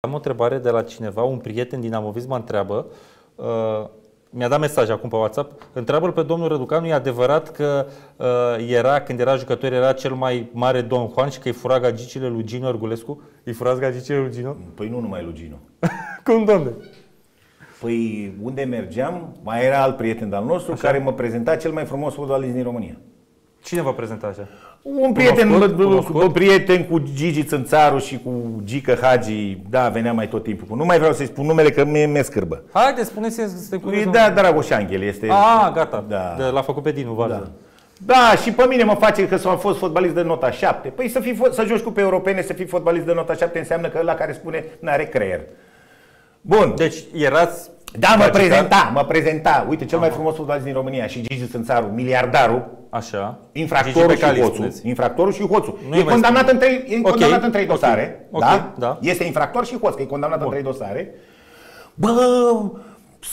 Am o întrebare de la cineva, un prieten din Amovism mă întreabă, uh, mi-a dat mesaj acum pe WhatsApp, întreabă pe domnul Răducanu, e adevărat că uh, era, când era jucător, era cel mai mare Don Juan și că îi fura gagicile lui Gino Orgulescu? Îi furați gagicile lui Gino? Păi nu numai lui Gino. Cum, domne? Păi unde mergeam, mai era alt prieten al nostru Așa. care mă prezenta cel mai frumos fotbalist din România. Cine vă prezenta așa? Un prieten, Cunoscut? bă, bă, Cunoscut? un prieten cu Gigi Țânțaru și cu Gică Hagi, da, venea mai tot timpul. Nu mai vreau să-i spun numele că mi-e mi scârbă. Haide, spuneți-mi să suntem E curioși. da, Dragoș Anghel, este... Ah, gata. Da. De, l-a făcut pe Dinu, Da. Varză. Da, și pe mine mă face că s-a fost fotbalist de nota 7. Păi să, fii, fo- să joci cu pe europene, să fii fotbalist de nota 7 înseamnă că ăla care spune n-are creier. Bun. Deci, erați... Da, mă gagicar? prezenta, mă prezenta. Uite, cel mai frumos fotbalist din România și Gigi Țânțaru, miliardarul, Așa. infractorul Gigi și Becali, hoțul. spuneți. Infractorul și hoțul. Nu e mai condamnat spune. în trei, e Ok, condamnat în trei ok, dosare. ok, da? da. Este infractor și hoț, că e condamnat în trei dosare. Bă,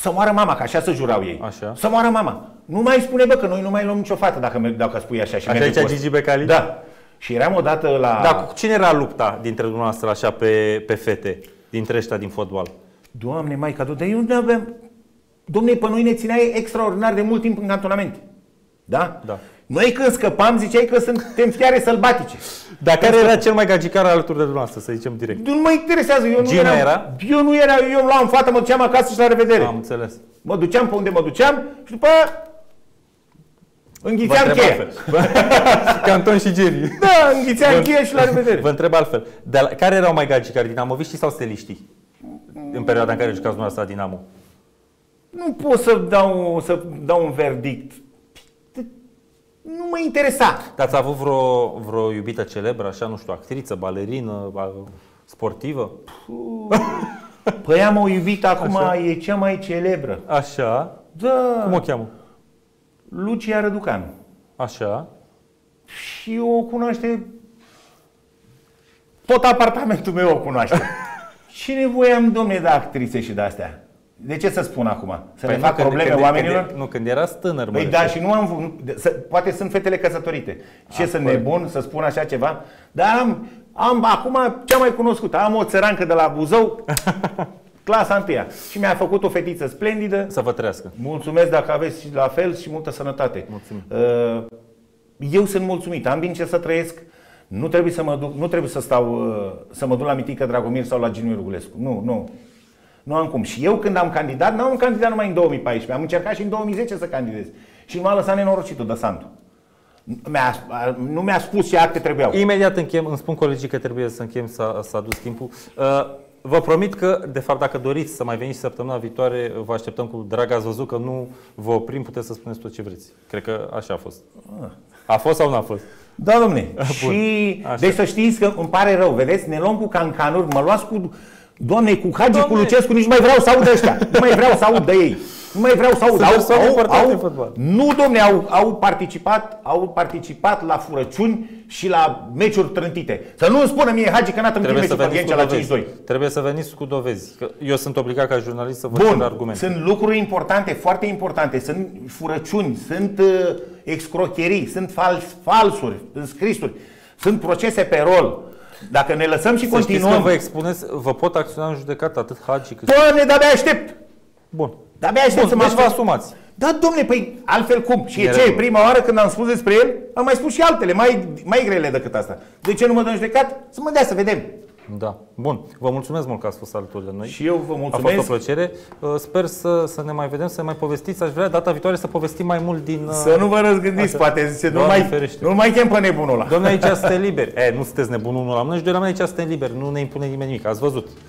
să moară mama, că așa să jurau ei. Așa. Să moară mama. Nu mai spune, bă, că noi nu mai luăm nicio fată dacă, merg- dacă spui așa și Așa merge zicea cu ăsta. Gigi Becali? Da. Și eram odată la... Dar cu cine era lupta dintre dumneavoastră așa pe, pe fete, dintre ăștia din fotbal? Doamne, Maica, dar eu nu aveam... Domne, pe noi ne țineai extraordinar de mult timp în cantonament. Da? Da. Noi când scăpam, ziceai că suntem fiare sălbatice. Dar care era cel mai gagicar alături de dumneavoastră, să zicem direct? Nu mă interesează, eu nu Gina eram, era? Eu nu eram, eu îmi luam fata, mă duceam acasă și la revedere. Am înțeles. Mă duceam pe unde mă duceam și după aia înghițeam întreb cheia. altfel. Canton și Geri. Da, înghițeam cheia și la revedere. Vă întreb altfel. De la, care erau mai gagicari, dinamoviștii sau steliștii? În perioada în care jucați dumneavoastră la Dinamo. Nu pot să dau, să dau un verdict. Nu mă interesa. Dar ați avut vreo, vreo iubită celebră, așa, nu știu, actriță, balerină, ba- sportivă? Păi am o iubită acum, e cea mai celebră. Așa. Da, Cum o cheamă? Lucia Răducanu. Așa. Și o cunoaște tot apartamentul meu o cunoaște. Ce nevoie am, domne, de actrițe și de astea? De ce să spun acum? Să le nu, fac când- probleme când, oamenilor? Când, nu, când erați tânăr, Păi mă, da, și nu am vrut. să- Poate sunt fetele căsătorite. Ce sunt Apoi. nebun să spun așa ceva? Dar am, am acum cea mai cunoscută. Am o țărancă de la Buzău, clasa întâia. Și mi-a făcut o fetiță splendidă. Să vă trăiască. Mulțumesc dacă aveți și la fel și multă sănătate. Mulțumim. Uh, Eu sunt mulțumit, am din ce să trăiesc. Nu trebuie să mă duc, nu trebuie să stau uh, să mă duc la Mitică Dragomir sau la Ginu Rugulescu. Nu, nu. Nu am cum. Și eu când am candidat, n-am candidat numai în 2014, am încercat și în 2010 să candidez. Și m-a lăsat nenorocitul de Santu. Mi-a, nu mi-a spus ce acte trebuiau. Imediat închem, îmi spun colegii că trebuie să închem, s-a, s-a dus timpul. Uh, Vă promit că, de fapt, dacă doriți să mai veniți săptămâna viitoare, vă așteptăm cu drag. Ați văzut că nu vă oprim, puteți să spuneți tot ce vreți. Cred că așa a fost. A fost sau nu a fost? Da, domne. Și Așa. deci să știți că îmi pare rău, vedeți, ne luăm cu cancanuri, mă luați cu Doamne, cu Hagi, cu Doamne. Lucescu, nici nu mai vreau să aud de ăștia. Nu mai vreau să aud de ei. Nu mai vreau să aud. Sunt persoane importante în fotbal. nu, domne, au, au, participat, au participat la furăciuni și la meciuri trântite. Să nu îmi spună mie Hagi că n-a trântit Trebuie să meciul pe veniți cu Ghencea la dovezi. 5-2. Trebuie să veniți cu dovezi. Că eu sunt obligat ca jurnalist să vă cer Bun, argumente. sunt lucruri importante, foarte importante. Sunt furăciuni, sunt uh, excrocherii, sunt fals, falsuri, sunt scrisuri, sunt procese pe rol. Dacă ne lăsăm și Să știți că continuăm... vă expuneți, vă pot acționa în judecată atât Hagi cât... Doamne, de-abia aștept! Bun. De-abia aștept Bun, să mă deci vă ascult. asumați. Da, domne, păi altfel cum? Și e E ce? regulă. Prima oară când am spus despre el, am mai spus și altele, mai, mai grele decât asta. De ce nu mă dă în judecat? Să mă dea să vedem. Da. Bun. Vă mulțumesc mult că ați fost alături de noi. Și eu vă A fost mulțumesc. o plăcere. Uh, Sper să, să ne mai vedem, să mai povestiți. Aș vrea data viitoare să povestim mai mult din... uh, Să nu vă răzgândiți, Așa. poate zice, nu Doamne mai, ferește. nu mai chem pe nebunul ăla. Domnule, aici suntem liberi. E, nu sunteți nebunul unul la mână și doi la mână, aici suntem liberi. Nu ne impune nimeni nimic. Ați văzut.